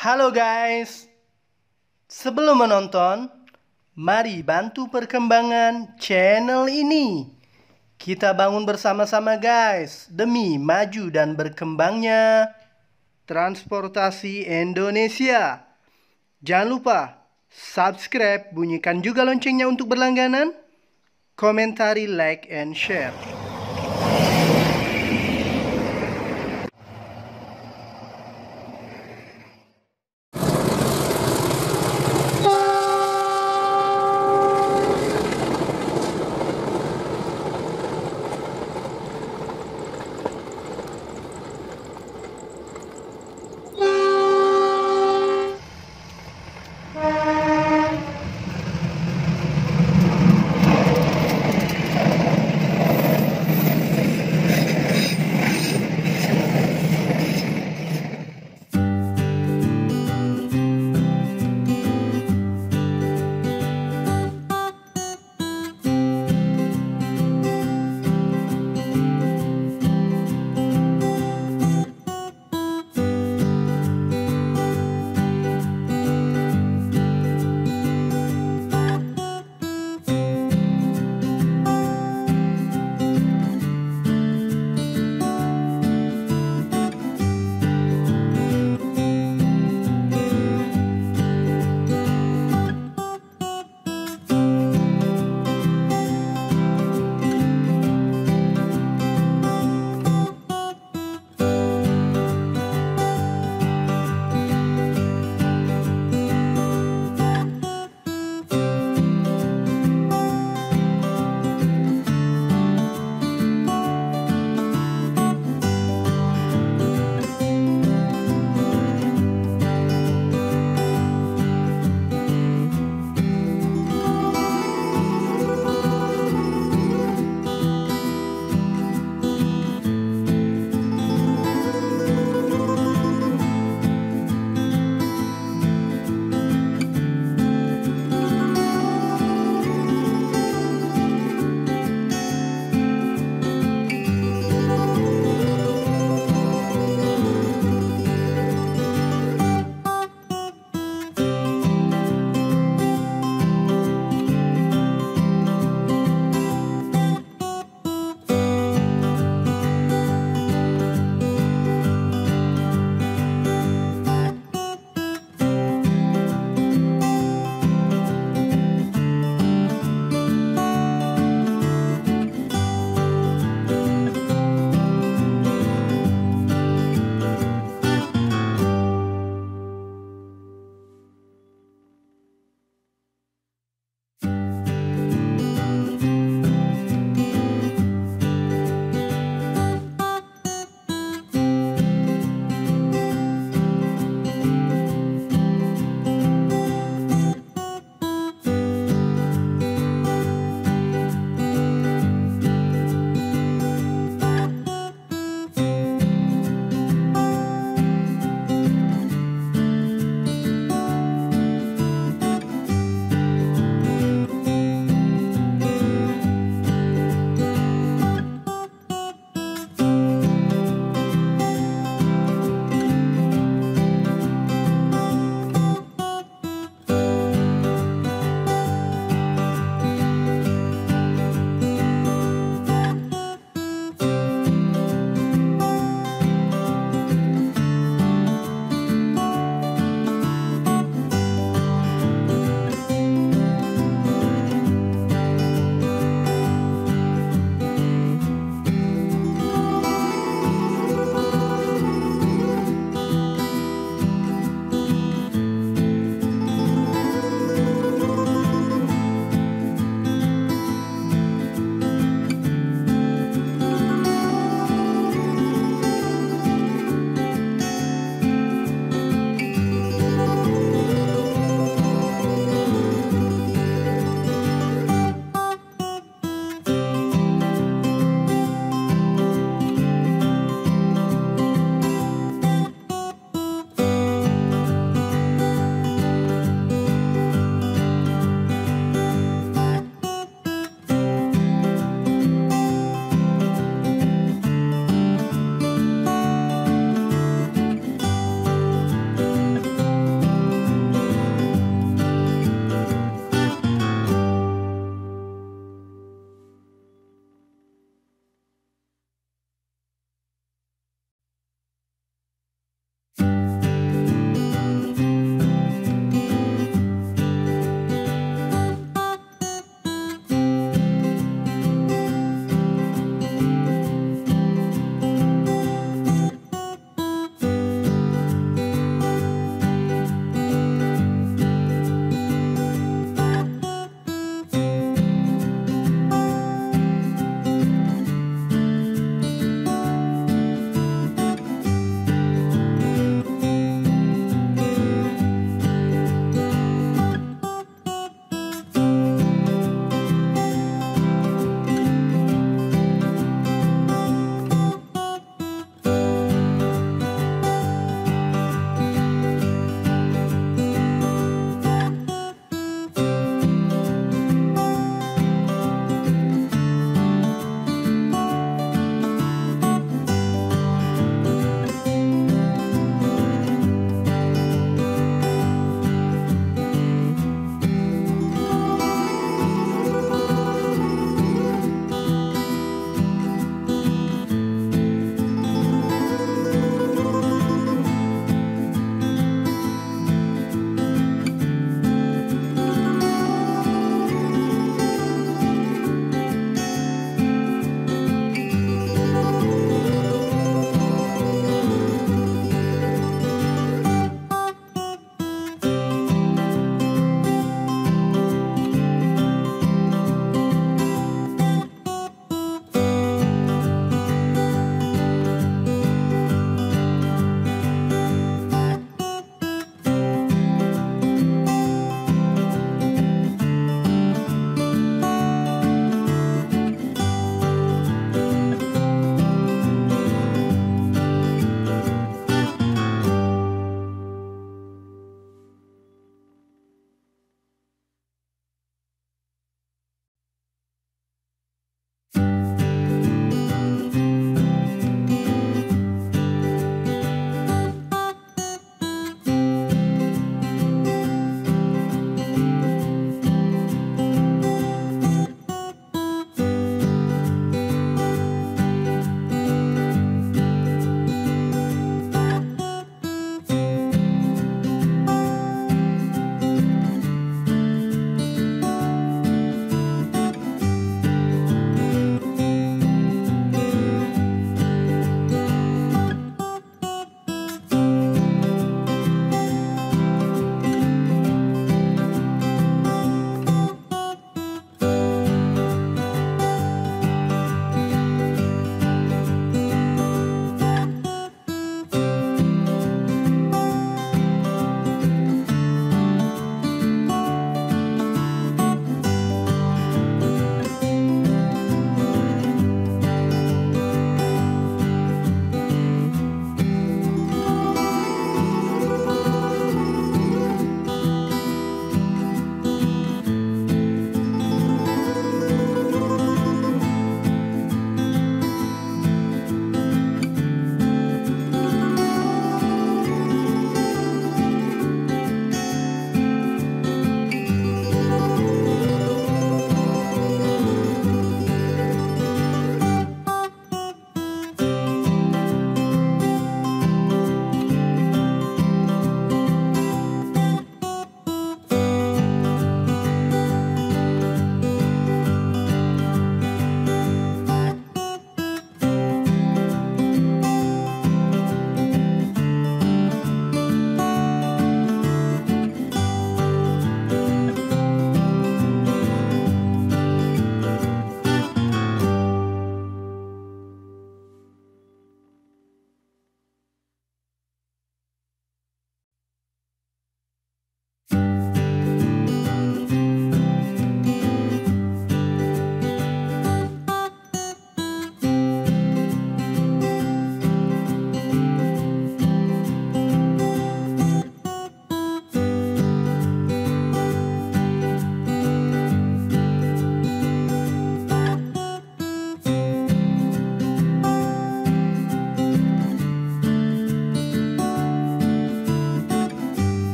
Halo guys, sebelum menonton, mari bantu perkembangan channel ini. Kita bangun bersama-sama guys, demi maju dan berkembangnya transportasi Indonesia. Jangan lupa subscribe, bunyikan juga loncengnya untuk berlangganan, komentari, like, and share.